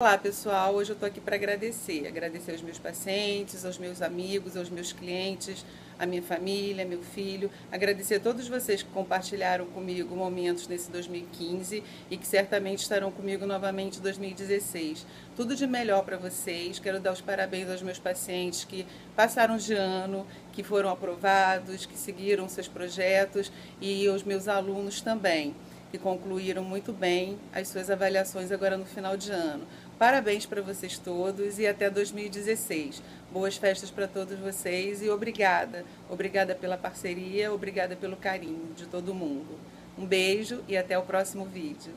Olá pessoal, hoje eu estou aqui para agradecer, agradecer aos meus pacientes, aos meus amigos, aos meus clientes, a minha família, meu filho, agradecer a todos vocês que compartilharam comigo momentos nesse 2015 e que certamente estarão comigo novamente em 2016. Tudo de melhor para vocês, quero dar os parabéns aos meus pacientes que passaram de ano, que foram aprovados, que seguiram seus projetos e aos meus alunos também que concluíram muito bem as suas avaliações agora no final de ano. Parabéns para vocês todos e até 2016. Boas festas para todos vocês e obrigada. Obrigada pela parceria, obrigada pelo carinho de todo mundo. Um beijo e até o próximo vídeo.